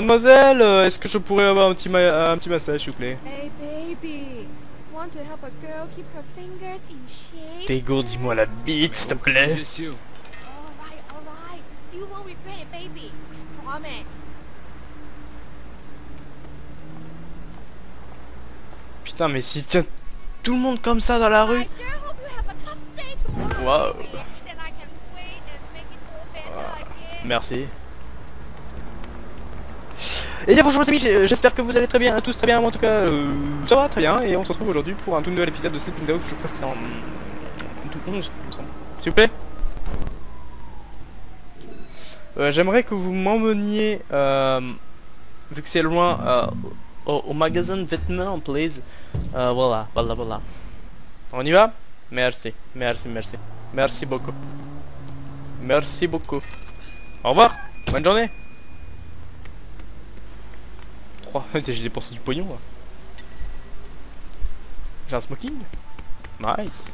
mademoiselle, euh, est-ce que je pourrais avoir un petit, ma- un petit massage, s'il vous plaît? Hey baby, want to help a girl keep her fingers in shape? Dégourdis-moi la bite, s'il te plaît. Resist you. Alright, alright. You won't regret it, baby. Promise. Putain, mais si tient tout le monde comme ça dans la rue. I sure hope you have a tough day tomorrow. Wow. baby. Then I can wait and make it all better again. Merci. Et bien bonjour les amis, j'espère que vous allez très bien, tous très bien, moi en tout cas euh, ça va très bien et on se retrouve aujourd'hui pour un tout nouvel épisode de Sleeping Dogs, je crois que c'est en... en tout 11 il me semble. S'il vous plaît Euh, J'aimerais que vous m'emmeniez, euh, vu que c'est loin, euh, au, au magasin de vêtements please. Euh, voilà, voilà, voilà. On y va? Merci, merci, merci. Merci beaucoup. Merci beaucoup. Au revoir, bonne journée. 3. J'ai dépensé du pognon là. J'ai un smoking. Nice.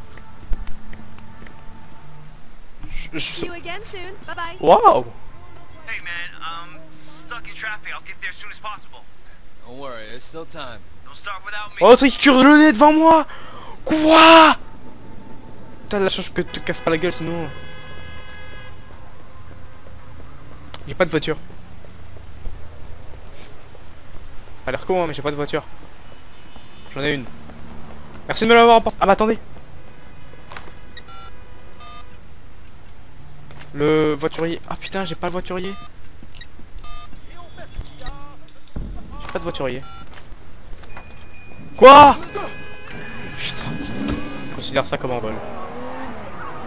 Je- je- See you again soon. Bye bye. Wow Hey man, I'm stuck in traffic. I'll get there as soon as possible. Don't worry, there's still time. Don't start without me. Oh, truc cure le nez devant moi Quoi? T'as la chance que tu te casses pas la gueule sinon... J'ai pas de voiture. A l'air con hein, mais j'ai pas de voiture. J'en ai une. Merci de me l'avoir apporté. Ah bah attendez. Le voiturier. Ah putain j'ai pas le voiturier. J'ai pas de voiturier. Quoi? Putain. Je considère ça comme un vol.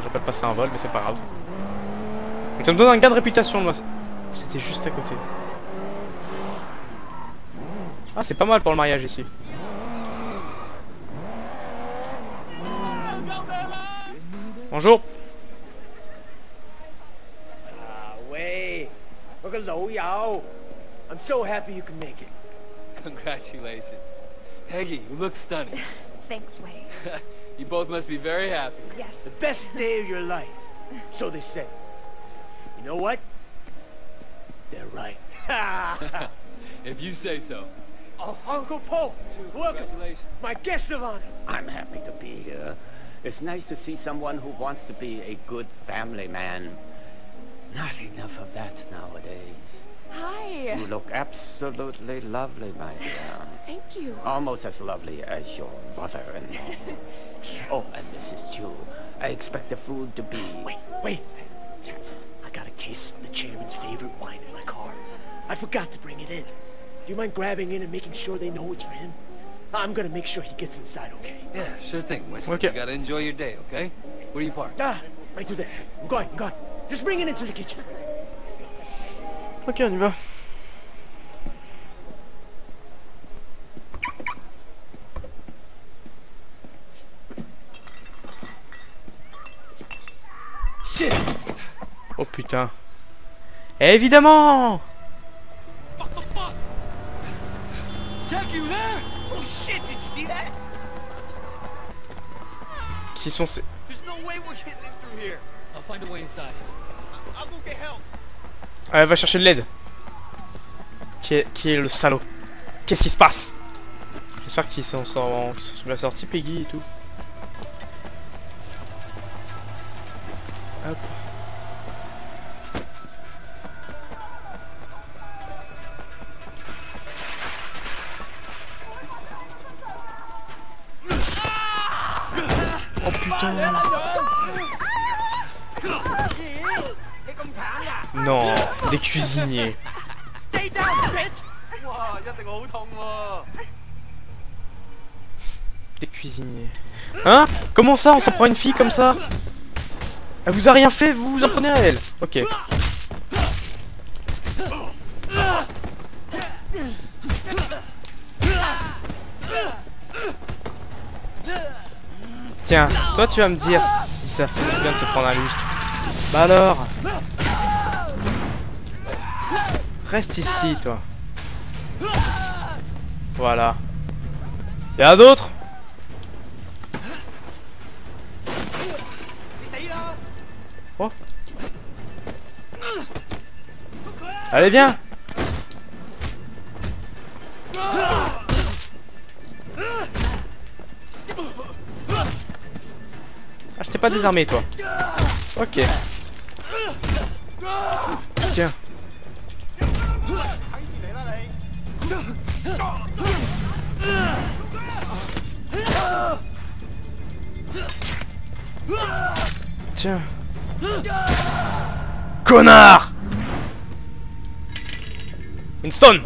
J'appelle pas ça un vol, mais c'est pas grave. Ça me donne un gain de réputation, moi. C'était juste à côté. Ah, c'est pas mal pour le mariage ici. Bonjour. Ah, ouais. I'm so happy you can make it. Congratulations. Peggy, you look stunning. Thanks, Wade. you both must be very happy. Yes. The best day of your life. So they say. You know what? They're right. if you say so oh, Uncle Po, welcome. My guest of honor. I'm happy to be here. It's nice to see someone who wants to be a good family man. Not enough of that nowadays. Hi. You look absolutely lovely, my dear. Thank you. Almost as lovely as your mother-in-law. oh, and Mrs. Chu. I expect the food to be Wait, wait. fantastic. I got a case of the chairman's favorite wine in my car. I forgot to bring it in. Do you mind grabbing in and making sure they know it's for him? I'm gonna make sure he gets inside, okay? Yeah, sure thing, Winston. Okay. You gotta enjoy your day, okay? Where do you park? Ah, right through there. I'm going, I'm going. Just bring it into the kitchen. Ok, on y va. Oh putain. Évidemment Qui sont ces... There's. Ah, elle va chercher de l'aide. Qui est, qui est le salaud Qu'est-ce qui se passe? J'espère qu'ils sont, sont bien sortis, Peggy et tout. Hop. 喎。Des cuisiniers. Hein? Comment ça On s'en prend une fille comme ça? Elle vous a rien fait, vous vous en prenez à elle Ok. Tiens, toi tu vas me dire si ça fait du bien de se prendre un lustre. Bah alors? Reste ici toi. Voilà. Y'a d'autres Oh Allez viens Ah, je t'ai pas désarmé, toi. Ok. Tiens. Connard Winston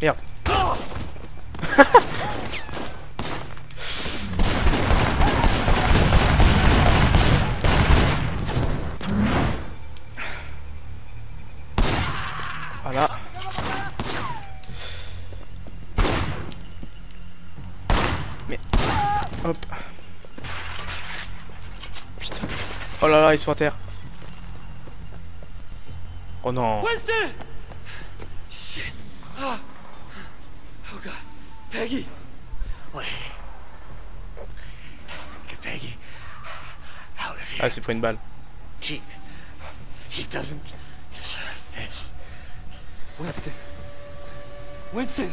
Merde. Voilà. Mais... Hop. Putain. Oh là là, ils sont à terre. Oh non. Winston! Shit. Ah. Oh God. Peggy. Wait. Get Peggy out of here. Ah, c'est pris une balle. She... She doesn't deserve this. Winston. Winston.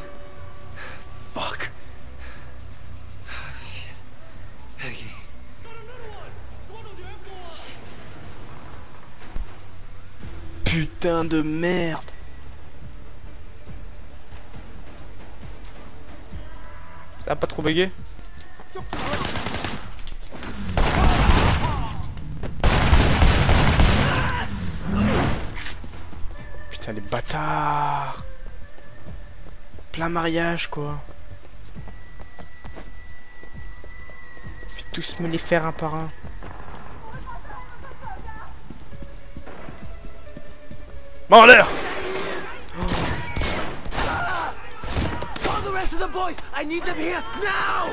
Putain de merde. Ça a pas trop bugué Putain les bâtards. Plein mariage quoi. Je vais tous me les faire un par un Bon l'air Call the rest of the boys! I need them here now!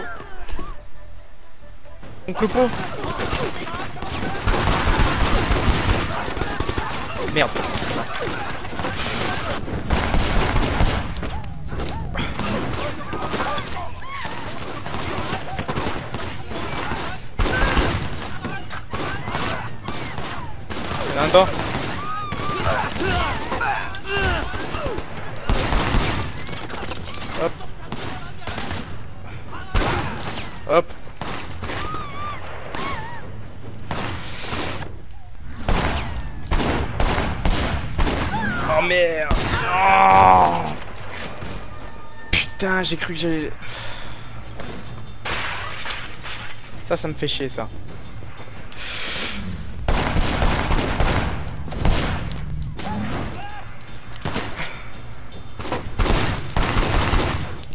Oncle Po Merde Il Putain, j'ai cru que j'allais... Ça, ça me fait chier, ça.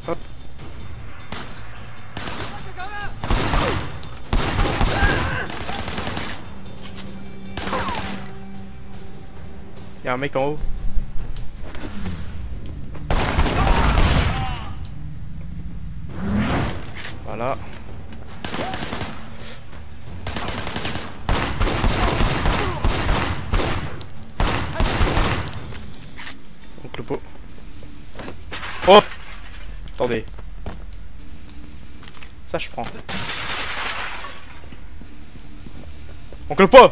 Hop. Y'a un mec en haut. Oh Attendez. Ça je prends. Oncle Po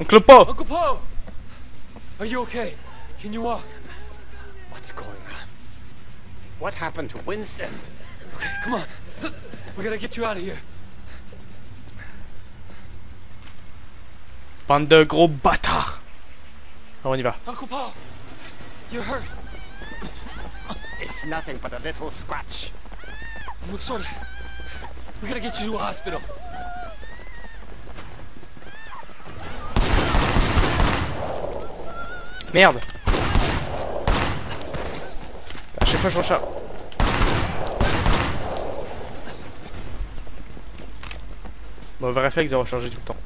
Oncle Po Uncle Poe! Are you okay? Can you walk? What's going on? What happened to Winston? Okay, come on. We gotta get you out of here. Bande de gros bâtards Alors on y va. Uncle! You're hurt. It's nothing but a little scratch. You look sort of... We gotta get you to a hospital. Merde À chaque fois je recharge. Mauvais réflexe de recharger tout le temps.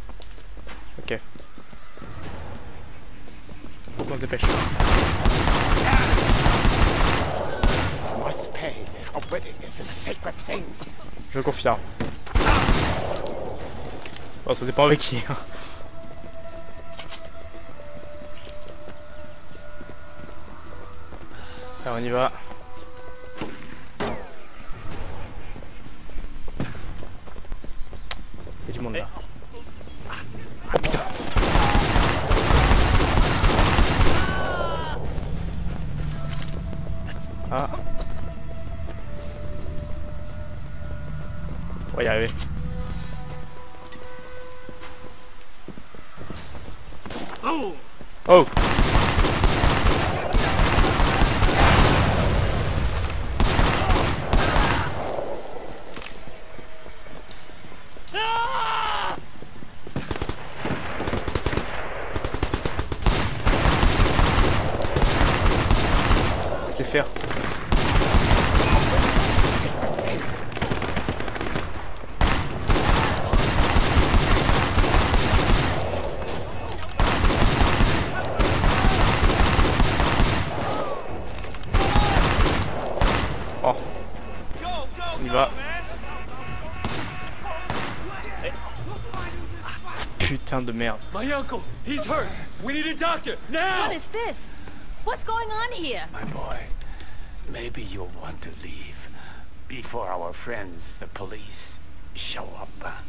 Qu'on se dépêche. Je confirme. Bon, ça dépend avec qui. hein. Alors on y va. Oh uncle, he's hurt. We need a doctor now. What is this? What's going on here? My boy, maybe you'll want to leave before our friends, the police, show up.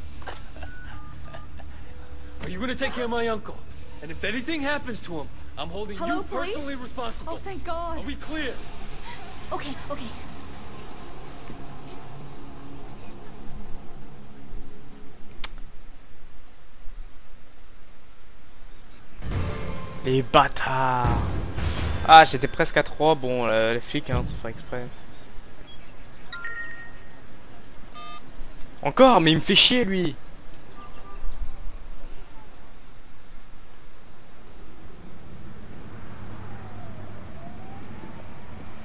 Are you gonna take care of my uncle? And if anything happens to him, I'm holding Hello, you police? personally responsible. Oh, thank God. Are we clear? Okay, okay. Les bâtards Ah, j'étais presque à 3. Bon, euh, les flics, hein, ça fait exprès. Encore Mais il me fait chier, lui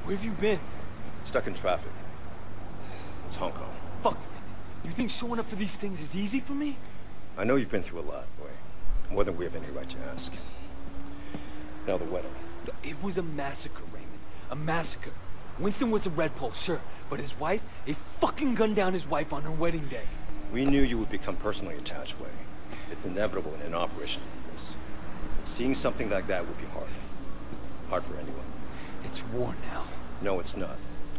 Where have you been? Stuck in traffic. It's Hong Kong. Fuck. You think showing up for these things is easy for me? I know you've been through a lot, boy. More than we have any right to ask. Now the wedding. It was a massacre, Raymond. A massacre. Winston was a red pole, sure, but his wife, they fucking gunned down his wife on her wedding day. We knew you would become personally attached, Way. It's inevitable in an operation like this. But seeing something like that would be hard. Hard for anyone. It's war now. No, it's not.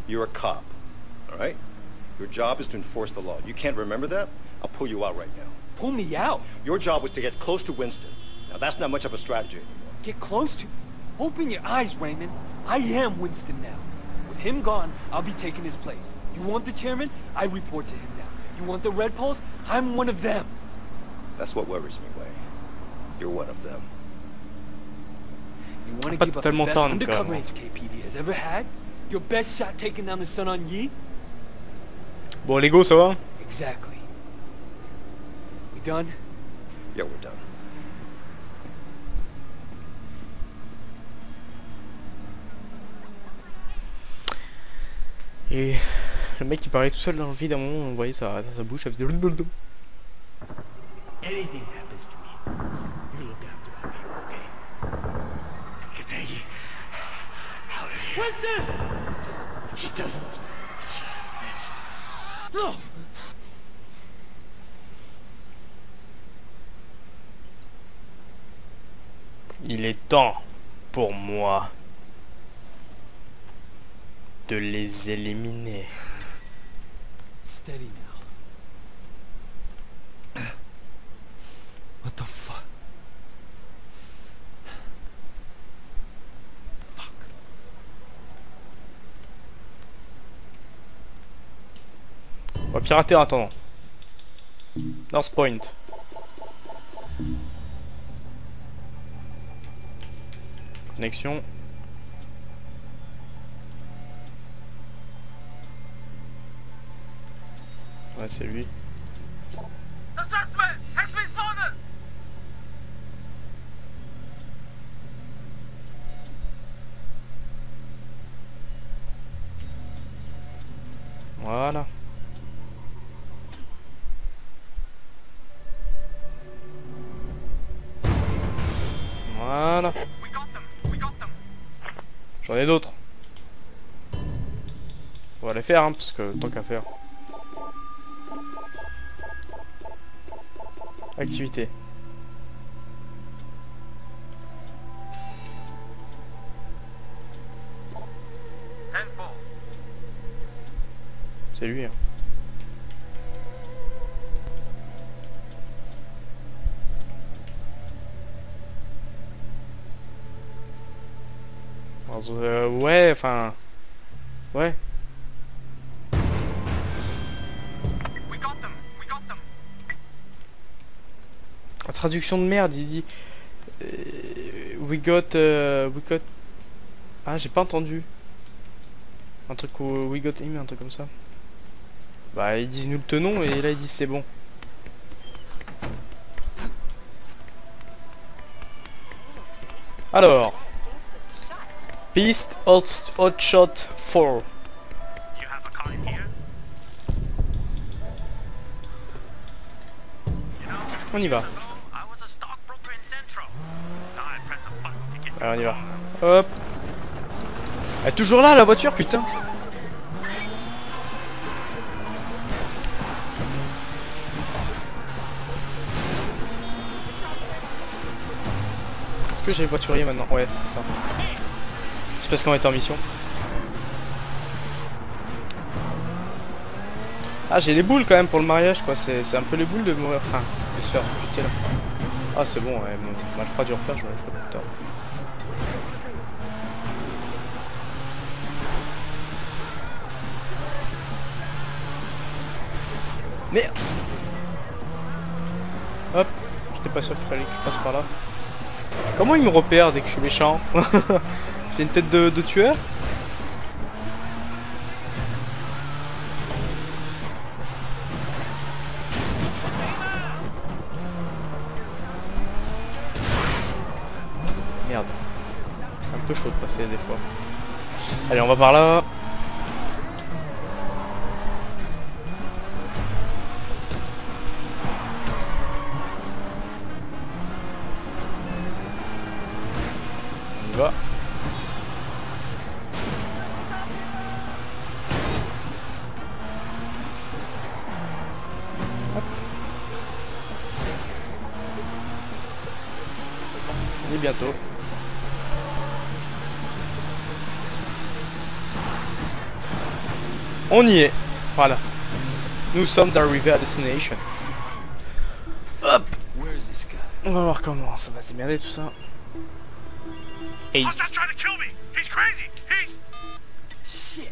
You're a cop, all right? Your job is to enforce the law. You can't remember that? I'll pull you out right now. Pull me out. Your job was to get close to Winston. Now, that's not much of a strategy. Get close to... Open your eyes, Raymond. I am Winston now. With him gone, I'll be taking his place. You want the chairman? I report to him now. You want the Red Poles? I'm one of them. That's what worries me, Way. You're one of them. You want to Pas give up the totalement best tendre, undercover quand. HKPD has ever had? Your best shot taking down the Sun on Yi? Bon, Lego, ça va Exactly. We done? Yeah, we're done. Et le mec il parlait tout seul dans le vide à un moment, on voyait sa, sa bouche, elle faisait. Anything happens to me, you look after up here, okay? Get Peggy out of here? Winston! He doesn't deserve this. No! Il est temps pour moi de les éliminer. Steady now. What the fuck? Fuck. On va pirater en attendant. North Point. Connexion. Ouais, c'est lui. Voilà. Voilà. J'en ai d'autres. On va les faire, hein, parce que tant qu'à faire. Activité. C'est lui. Hein. Euh, ouais, enfin... Ouais. Traduction de merde, il dit... euh, we got... euh, we got... Ah, j'ai pas entendu. Un truc où we got him, un truc comme ça. Bah, ils disent nous le tenons et là ils disent c'est bon. Alors. Beast Hot, hot Shot 4. You have a car in here? On y va. Alors on y va. Hop. Elle est toujours là la voiture, putain. Est-ce que j'ai voiturier maintenant? Ouais, c'est ça. C'est parce qu'on est en mission. Ah, j'ai les boules quand même pour le mariage, quoi. C'est un peu les boules de mourir. Enfin, de se faire buter là. Ah, c'est bon, ouais. bon, Moi, je ferai du repère, je le faire plus tard. Merde Hop, j'étais pas sûr qu'il fallait que je passe par là. Comment il me repère dès que je suis méchant J'ai une tête de, de tueur Merde. C'est un peu chaud de passer des fois. Allez, on va par là. Y va. Hop. Et bientôt. On y est. Voilà. Nous sommes arrivés à destination. Hop. On va voir comment ça va se démerder tout ça. Ace. Hostile trying to kill me. He's crazy. He's. Shit.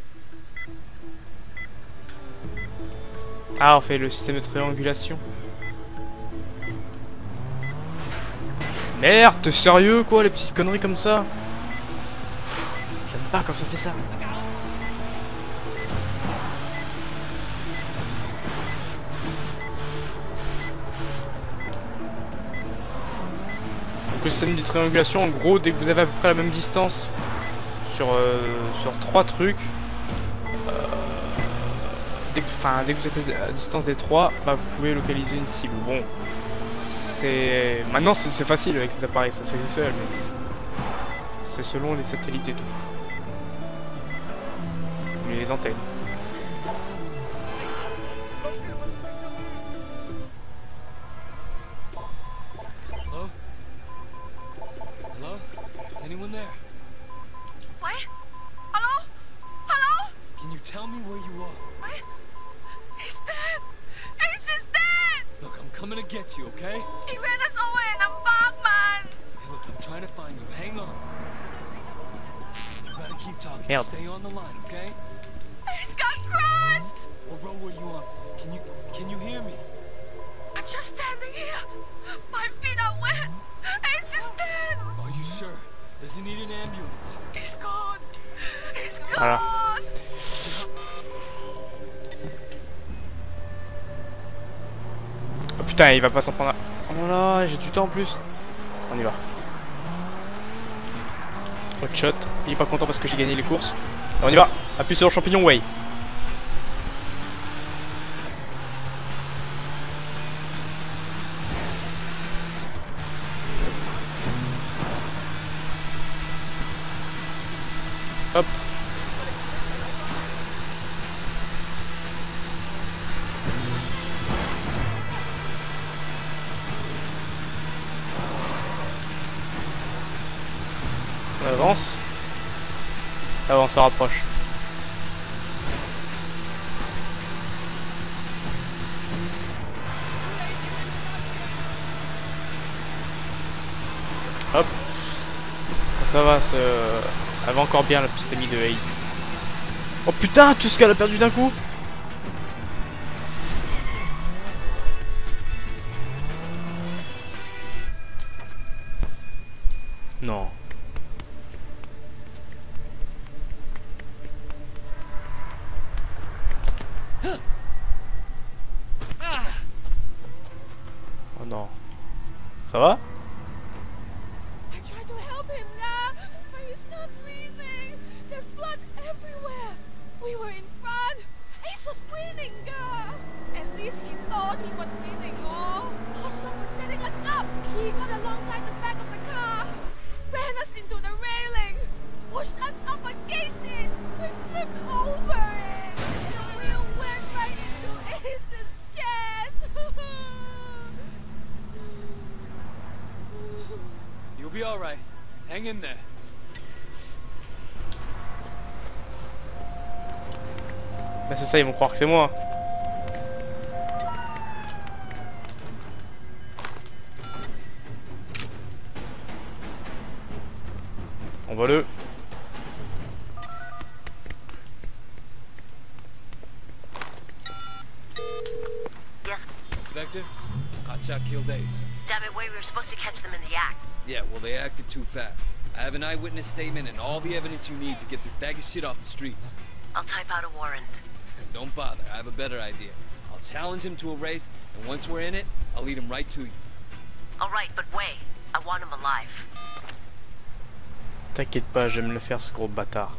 Ah, on fait le système de triangulation. Merde, t'es sérieux quoi, les petites conneries comme ça? J'aime pas quand ça fait ça. Le système de triangulation, en gros, dès que vous avez à peu près la même distance sur, euh, sur trois trucs, dès que, enfin, dès que vous êtes à distance des trois, bah, vous pouvez localiser une cible. Bon, c'est maintenant c'est c'est facile avec les appareils, ça tout seul, mais c'est selon les satellites et tout, les antennes. Does he need an ambulance? He's gone. He's Voilà. gone. Oh putain, il va pas s'en prendre. à- Oh là là, j'ai du temps en plus. On y va. Hot shot. Il est pas content parce que j'ai gagné les courses. On y va. Appuie sur le champignon way. Se rapproche. Hop. Ça va se... Elle va encore bien la petite amie de Ace. Oh putain, tout ce qu'elle a perdu d'un coup be all right. Hang in there. Bah c'est ça, ils vont croire que c'est moi. On va le. Yes. Inspector, Hotshot killed Ace. Too fast. I have an eyewitness statement and all the evidence you need to get this bag of shit off the streets. I'll type out a warrant. Don't bother, I have a better idea. I'll challenge him to a race, and once we're in it, I'll lead him right to you. All right, but wait. I want him alive. T'inquiète pas, j'aime le faire ce gros bâtard.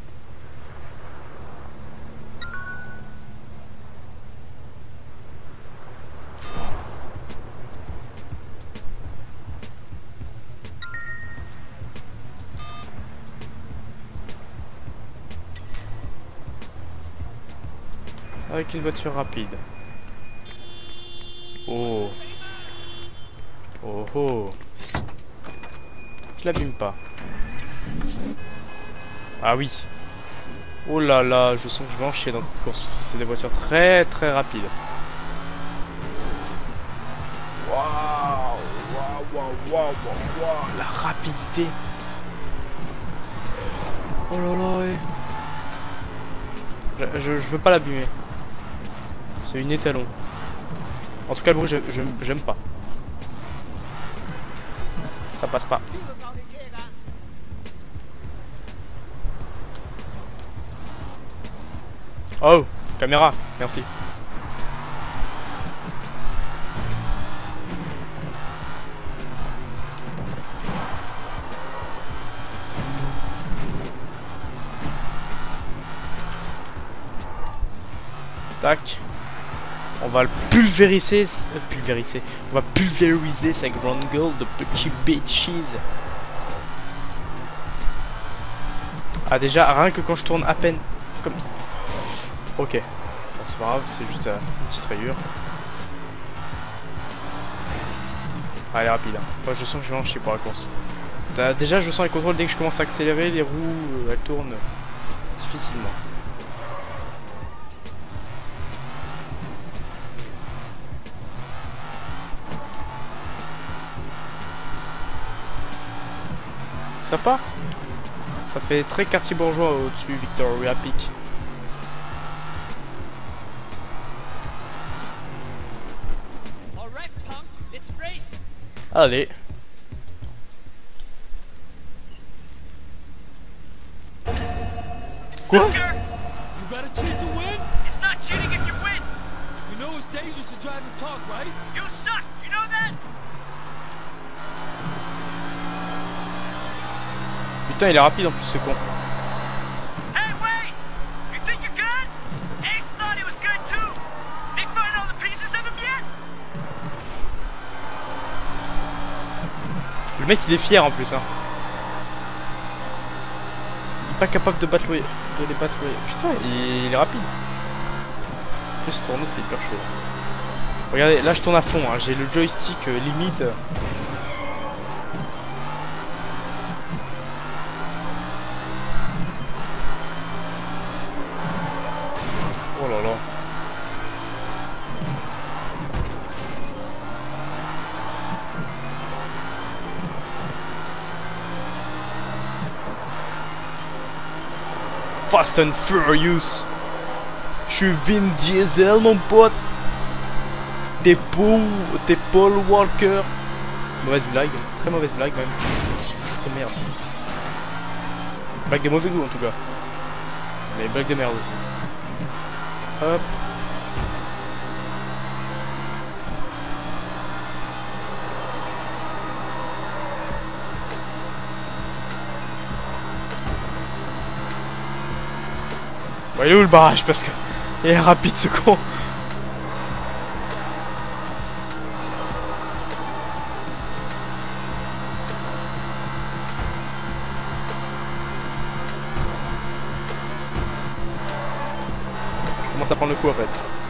Une voiture rapide. Oh. Oh oh. Je l'abîme pas. Ah oui. Oh là là, je sens que je vais en chier dans cette course. C'est des voitures très très rapides. Waouh, waouh, waouh, waouh, waouh, la rapidité. Oh là là, je, je veux pas l'abîmer. C'est une étalon. En tout cas, le bruit, j'aime pas. Ça passe pas. Oh, caméra, merci. Tac. On va le pulvériser, euh, pulvériser. On va pulvériser sa grande gueule de petits bitches. Ah déjà, rien que quand je tourne à peine comme ça. Ok. Bon, c'est pas grave, c'est juste euh, une petite rayure. Ah, elle est rapide. Hein. Moi, je sens que je vais en chier pour la course. Déjà, je sens les contrôles dès que je commence à accélérer, les roues, euh, elles tournent difficilement. Sympa Ça fait très quartier bourgeois au-dessus, Victoria Peak. Allez. Quoi? Putain, il est rapide en plus ce con. Le mec il est fier en plus hein. Il est pas capable de battre le- de les battre. le- Putain, il, il est rapide. Plus tourner c'est hyper chaud. Regardez, là je tourne à fond, hein. j'ai le joystick euh, limite. Fast and Furious. Je suis Vin Diesel, mon pote. Des Paul, des Paul Walker. Mauvaise blague, très mauvaise blague même. Oh merde. Blague de mauvais goût en tout cas. Mais blague de merde aussi. Hop. Bon, il est où le barrage Parce que il est rapide ce con. Je commence à prendre le coup en fait?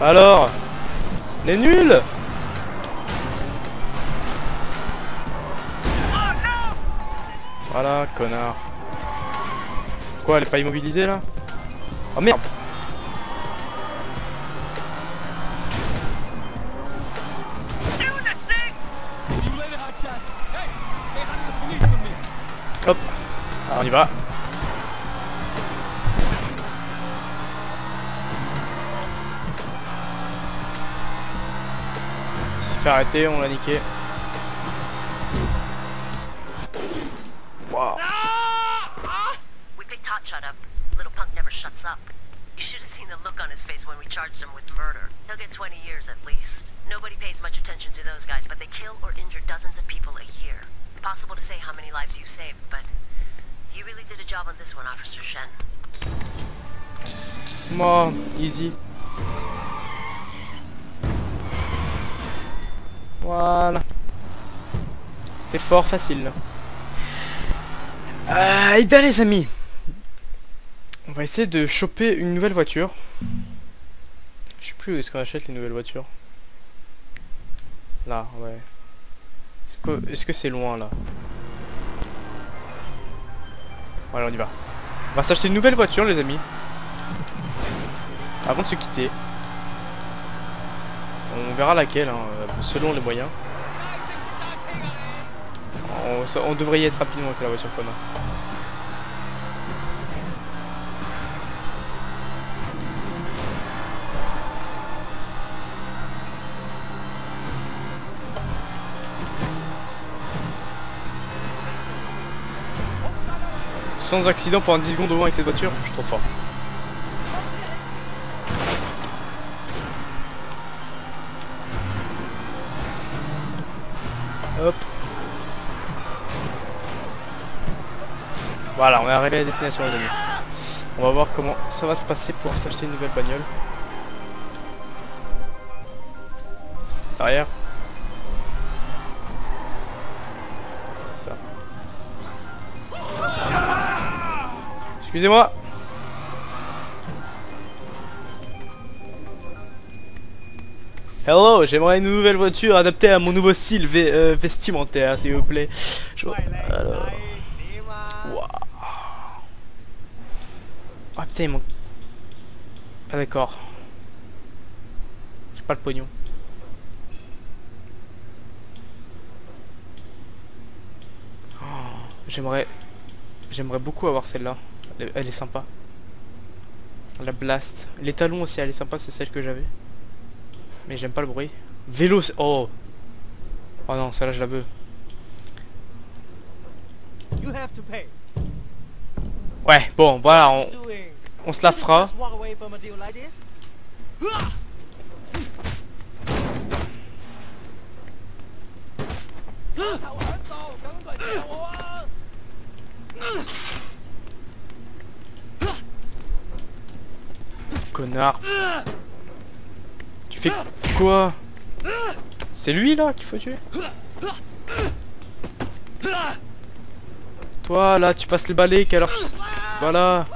Alors Les nuls! Voilà, connard. Quoi, elle est pas immobilisée là Oh merde. Hop Alors on y va fait arrêter, on l'a niqué. Wow. Ah! We picked Hotshot up. Little punk never shuts up. You should have seen the look on his face when we charged him with murder. He'll get 20 years at least. Nobody pays much attention to those guys, but they kill or injure dozens of people a year. Impossible to say how many lives you saved, but you really did a job on this one, Officer Shen. Moi, easy. Voilà. C'était fort facile. Euh, et bien les amis, on va essayer de choper une nouvelle voiture. Je sais plus où est-ce qu'on achète les nouvelles voitures. Là, ouais. Est-ce que est-ce que c'est loin là? Voilà, on y va. On va s'acheter une nouvelle voiture les amis. Avant de se quitter. On verra laquelle, hein, selon les moyens. On, devrait y être rapidement avec la voiture qu'on. Sans accident pendant 10 secondes au moins avec cette voiture, je suis trop fort. Voilà, on est arrivé à destination amis. On va voir comment ça va se passer pour s'acheter une nouvelle bagnole. Derrière. C'est ça. Excusez-moi. Hello, j'aimerais une nouvelle voiture adaptée à mon nouveau style euh, vestimentaire, s'il vous plaît. Je- Alors... Waouh. Ah putain, il manque... Ah d'accord. J'ai pas le pognon. Oh, J'aimerais... J'aimerais beaucoup avoir celle-là. Elle, elle est sympa. La Blast. Les talons aussi, elle est sympa, c'est celle que j'avais. Mais j'aime pas le bruit. Vélo, oh Oh non, celle-là je la veux. Ouais, bon, voilà, on. On se la fera. Connard. Tu fais quoi? C'est lui là qu'il faut tuer? Toi là, tu passes le balai, quelle. Voilà.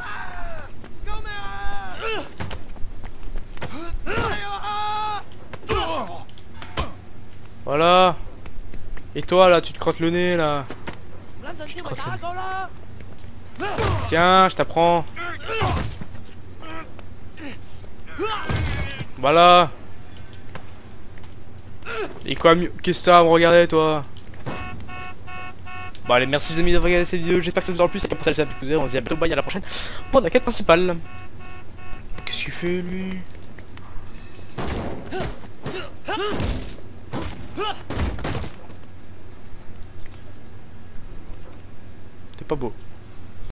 Voilà. Et toi là, tu te crottes le nez là. Tu te crottes le nez. Tiens, je t'apprends. Voilà. Et quoi mieux Qu'est-ce que ça à me regarder toi? Bon allez, merci les amis d'avoir regardé cette vidéo, j'espère que ça vous aura plu, c'est comme ça, c'est on se dit à bientôt, bye, à la prochaine pour la quête principale. Qu'est-ce qu'il fait lui T'es pas beau.